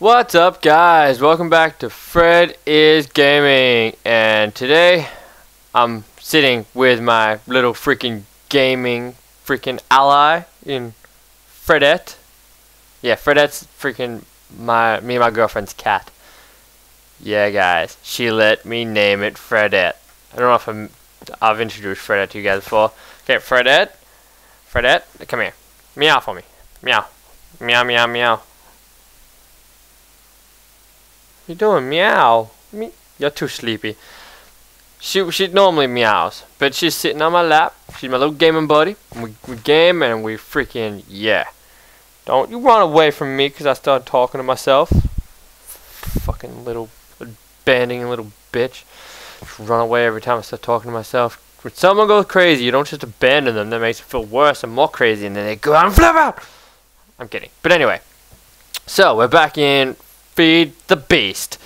What's up guys? Welcome back to Fred is Gaming and today I'm sitting with my little freaking gaming freaking ally in Fredette. Yeah, Fredette's freaking my me and my girlfriend's cat. Yeah guys, she let me name it Fredette. I don't know if I'm, I've introduced Fredette to you guys before. Okay, Fredette. Fredette, come here. Meow for me. Meow. Meow meow meow you doing? Meow. Me You're too sleepy. She she normally meows, but she's sitting on my lap. She's my little gaming buddy. We, we game and we freaking yeah. Don't you run away from me because I started talking to myself. Fucking little abandoning little bitch. Just run away every time I start talking to myself. When someone goes crazy, you don't just abandon them. That makes them feel worse and more crazy, and then they go out and flip out. I'm kidding. But anyway, so we're back in feed the beast.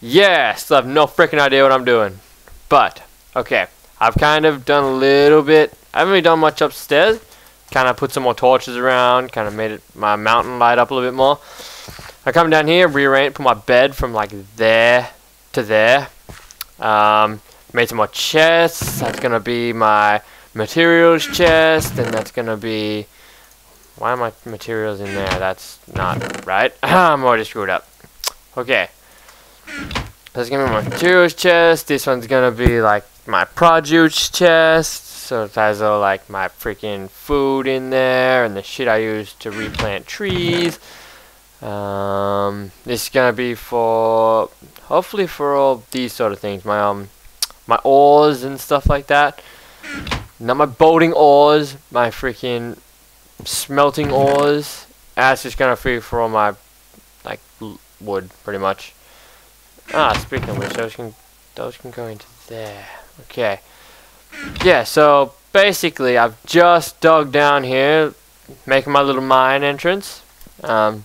Yes, I have no freaking idea what I'm doing. But, okay, I've kind of done a little bit. I haven't really done much upstairs. Kind of put some more torches around. Kind of made it my mountain light up a little bit more. I come down here, rearrange, put my bed from like there to there. Um, made some more chests. That's gonna be my materials chest, and that's gonna be why are my materials in there? That's not right. I'm already screwed up. Okay. Let's give me my materials chest. This one's gonna be like my produce chest. So it has all like my freaking food in there and the shit I use to replant trees. Um, this is gonna be for hopefully for all these sort of things. My um, my ores and stuff like that. Not my boating oars. My freaking smelting ores. That's just gonna free for all my like wood, pretty much. Ah, speaking of which, those can those can go into there. Okay. Yeah. So basically, I've just dug down here, making my little mine entrance, um,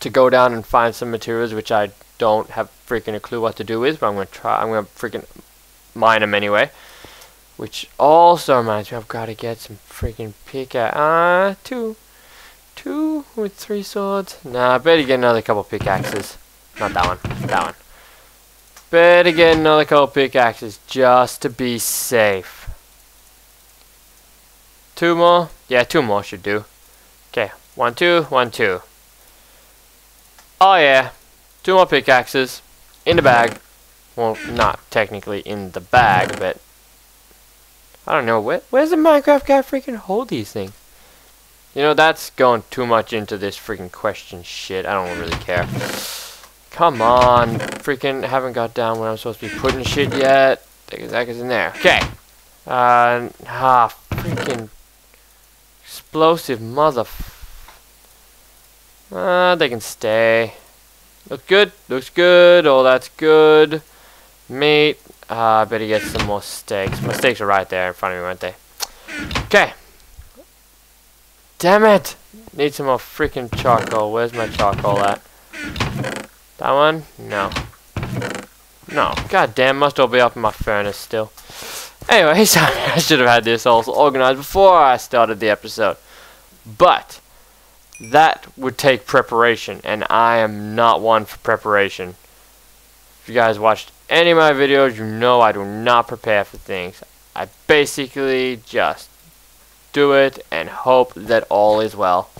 to go down and find some materials which I don't have freaking a clue what to do with, but I'm gonna try. I'm gonna freaking mine them anyway. Which also reminds me, I've got to get some freaking pickaxe. Ah, uh, two. Two with three swords. Nah, I better get another couple pickaxes. Not that one. That one. Better get another couple pickaxes just to be safe. Two more? Yeah, two more should do. Okay, one, two, one, two. Oh yeah, two more pickaxes in the bag. Well, not technically in the bag, but I don't know. Where, where's the Minecraft guy freaking hold these things? You know, that's going too much into this freaking question shit. I don't really care. Come on. Freaking haven't got down when I'm supposed to be putting shit yet. That is in there. Okay. Uh, ah, freaking explosive mother... Uh, they can stay. Looks good. Looks good. Oh, that's good. Uh, I better get some more steaks. My steaks are right there in front of me, aren't they? Okay. Damn it! Need some more freaking charcoal. Where's my charcoal at? That one? No. No. God damn, must all be up in my furnace still. Anyways, I should have had this all organized before I started the episode. But, that would take preparation, and I am not one for preparation. If you guys watched any of my videos, you know I do not prepare for things. I basically just do it and hope that all is well.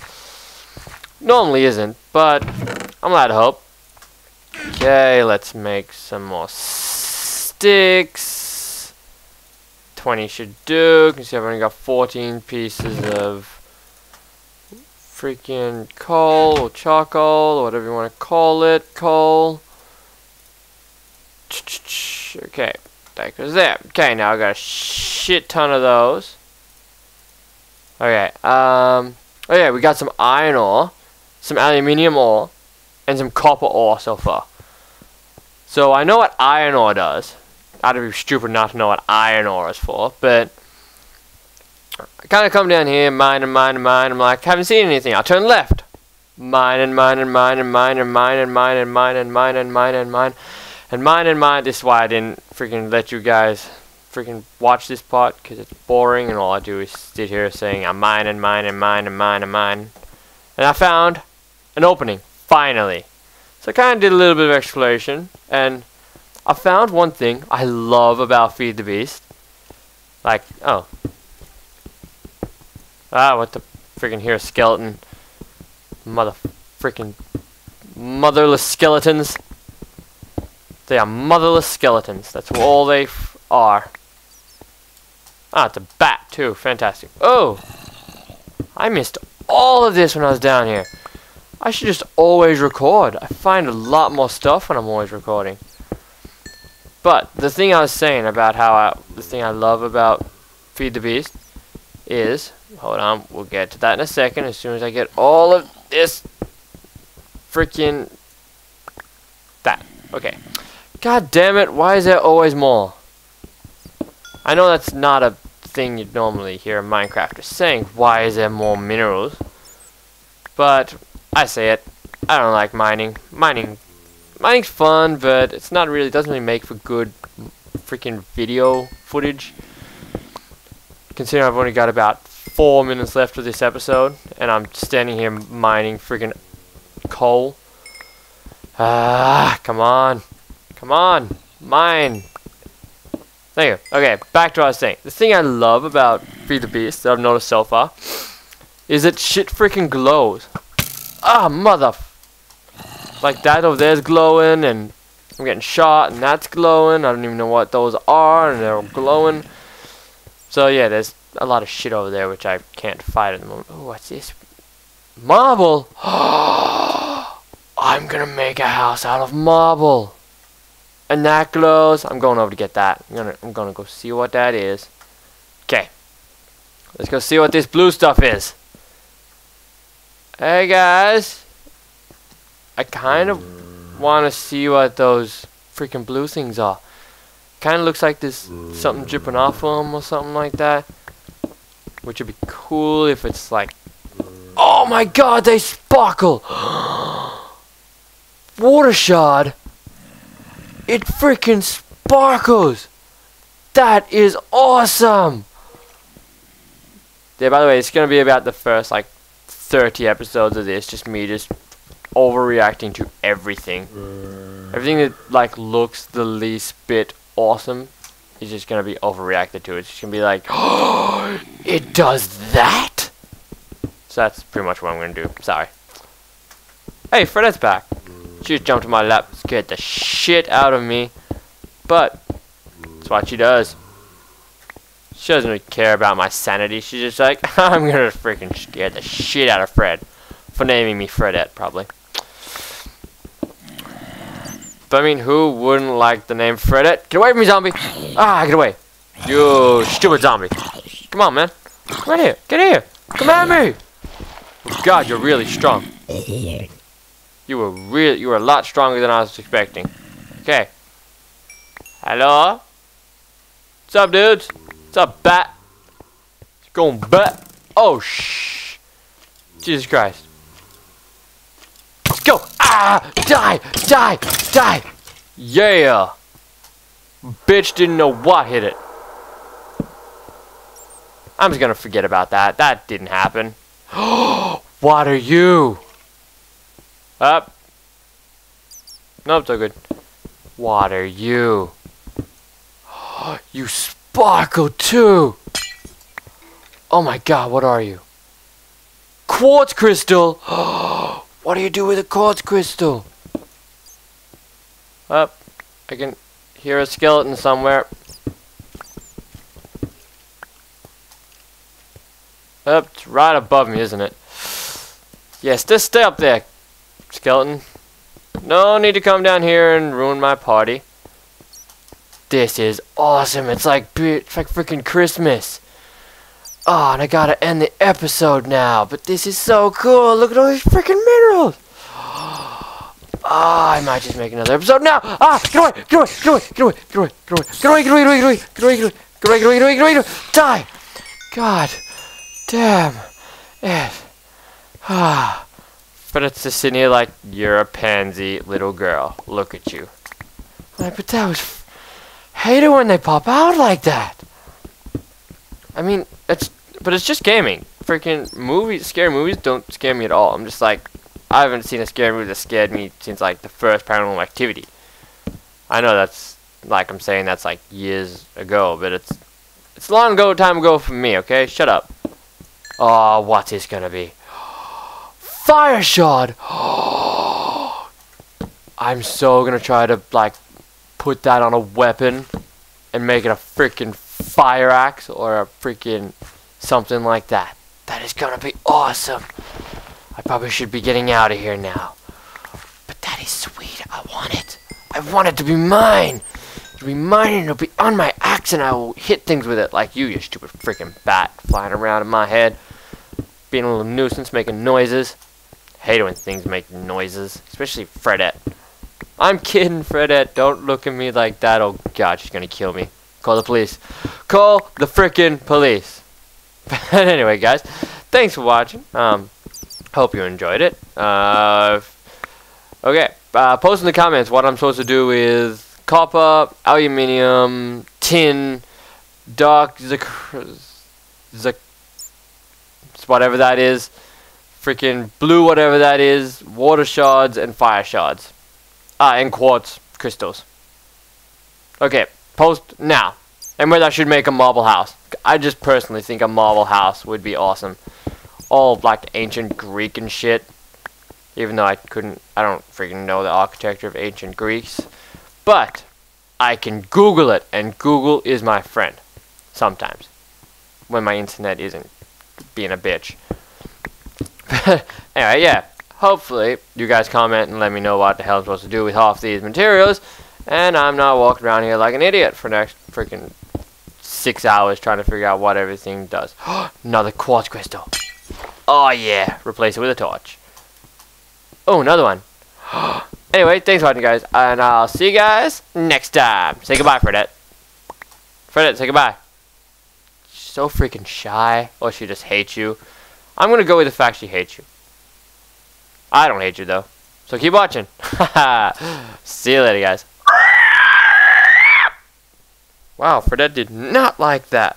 Normally isn't, but I'm allowed to hope. Okay, let's make some more sticks. 20 should do. You can see I've only got 14 pieces of freaking coal or charcoal or whatever you want to call it. Coal. Okay, that goes there. Okay, now I got a shit ton of those. Okay, um, oh yeah, we got some iron ore, some aluminium ore, and some copper ore so far. So I know what iron ore does. I'd be stupid not to know what iron ore is for, but I kind of come down here, mine and mine and mine. I'm like, haven't seen anything. I'll turn left. Mine and mine and mine and mine and mine and mine and mine and mine and mine and mine. And mine and mine, and mine, this is why I didn't freaking let you guys freaking watch this part, because it's boring, and all I do is sit here saying I'm mine and mine and mine and mine and mine. And I found an opening, Finally. So I kind of did a little bit of exploration, and I found one thing I love about Feed the Beast. Like, oh. Ah, what the freaking here, skeleton. Mother freaking motherless skeletons. They are motherless skeletons. That's all they are. Ah, it's a bat too. Fantastic. Oh! I missed all of this when I was down here. I should just always record. I find a lot more stuff when I'm always recording. But the thing I was saying about how I, the thing I love about Feed the Beast is, hold on, we'll get to that in a second as soon as I get all of this freaking that. Okay. God damn it, why is there always more? I know that's not a thing you'd normally hear a Minecrafter saying, why is there more minerals? But I say it, I don't like mining. Mining mining's fun, but it's not really doesn't really make for good freaking video footage. Considering I've only got about four minutes left of this episode, and I'm standing here mining freaking coal. Ah, come on. Come on. Mine. Thank you. Okay, back to what I was saying. The thing I love about Feed the Beast that I've noticed so far is that shit freaking glows. Ah, mother. Like that over there's glowing, and I'm getting shot, and that's glowing. I don't even know what those are, and they're glowing. So yeah, there's a lot of shit over there which I can't fight at the moment. Oh, what's this? Marble! I'm gonna make a house out of marble. Glows. I'm going over to get that. I'm gonna I'm gonna go see what that is. Okay. Let's go see what this blue stuff is. Hey guys. I kind of want to see what those freaking blue things are. Kind of looks like there's something dripping off of them or something like that. Which would be cool if it's like... Oh my god, they sparkle! Water shard! It freaking sparkles! That is awesome! Yeah, by the way, it's going to be about the first, like, 30 episodes of this. Just me just overreacting to everything. Everything that, like, looks the least bit awesome is just gonna be overreacted to. It's just gonna be like, oh, it does that. So that's pretty much what I'm gonna do. Sorry. Hey, Fredette's back. She just jumped in my lap, scared the shit out of me. But that's what she does. She doesn't really care about my sanity. She's just like, I'm gonna freaking scare the shit out of Fred for naming me Fredette, probably. But I mean, who wouldn't like the name Fredette? Get away from me, zombie! Ah, get away! You stupid zombie! Come on, man! Right here! Get here! Come at me! Oh, God, you're really strong. You were really, you were a lot stronger than I was expecting. Okay. Hello? What's up, dudes? What's up, bat? It's going bat. Oh, shh. Jesus Christ. Let's go! Ah! Die! Die! Die! Yeah! Bitch didn't know what hit it. I'm just gonna forget about that. That didn't happen. what are you? Up. Nope, so good. What are you? you sparkle too! Oh my god, what are you? Quartz crystal! What do you do with a quartz crystal? Up. I can hear a skeleton somewhere. Up, right above me, isn't it? Yes, just stay up there, skeleton. No need to come down here and ruin my party. This is awesome. It's like it's like freaking Christmas. Oh, and I gotta end the episode now. But this is so cool. Look at all these freaking minerals. Ah, oh, I might just make another episode now. Ah, get away, get away, get away, get away, get away, get away, get away, get away, get away, get away, get away, get away, get away, get away, get away, get away, die. God damn it. Ah. But it's just sitting here like, you're a pansy little girl. Look at you. Like, but that was... hate it when they pop out like that. I mean, it's but it's just gaming. Freaking movies, scary movies don't scare me at all. I'm just like, I haven't seen a scary movie that scared me since like the first Paranormal Activity. I know that's like I'm saying that's like years ago, but it's it's a long ago time ago for me. Okay, shut up. Oh, what is gonna be? Fire shard. I'm so gonna try to like put that on a weapon and make it a freaking fire axe or a freaking something like that. That is gonna be awesome. I probably should be getting out of here now. But that is sweet. I want it. I want it to be mine. To be mine and it'll be on my axe and I will hit things with it like you, you stupid freaking bat flying around in my head. Being a little nuisance, making noises. Hate when things make noises, especially Fredette. I'm kidding, Fredette. Don't look at me like that. Oh god, she's gonna kill me. Call the police. Call the freaking police. but anyway, guys, thanks for watching. Um, hope you enjoyed it. Uh, okay, uh, post in the comments what I'm supposed to do with copper, aluminium, tin, dark, zic, zic, whatever that is, freaking blue, whatever that is, water shards, and fire shards. Ah, and quartz crystals. Okay, post now. And whether I should make a marble house. I just personally think a marble house would be awesome. All like ancient Greek and shit. Even though I couldn't, I don't freaking know the architecture of ancient Greeks. But, I can Google it, and Google is my friend. Sometimes. When my internet isn't being a bitch. anyway, yeah. Hopefully, you guys comment and let me know what the hell I'm supposed to do with half these materials. And I'm not walking around here like an idiot for next freaking six hours trying to figure out what everything does. another quartz crystal. Oh yeah, replace it with a torch. Oh, another one. anyway, thanks for watching, guys, and I'll see you guys next time. Say goodbye, Fredette. Fredette, say goodbye. She's so freaking shy, or she just hates you. I'm gonna go with the fact she hates you. I don't hate you though. So keep watching. see you later, guys. Wow, Fredette did not like that.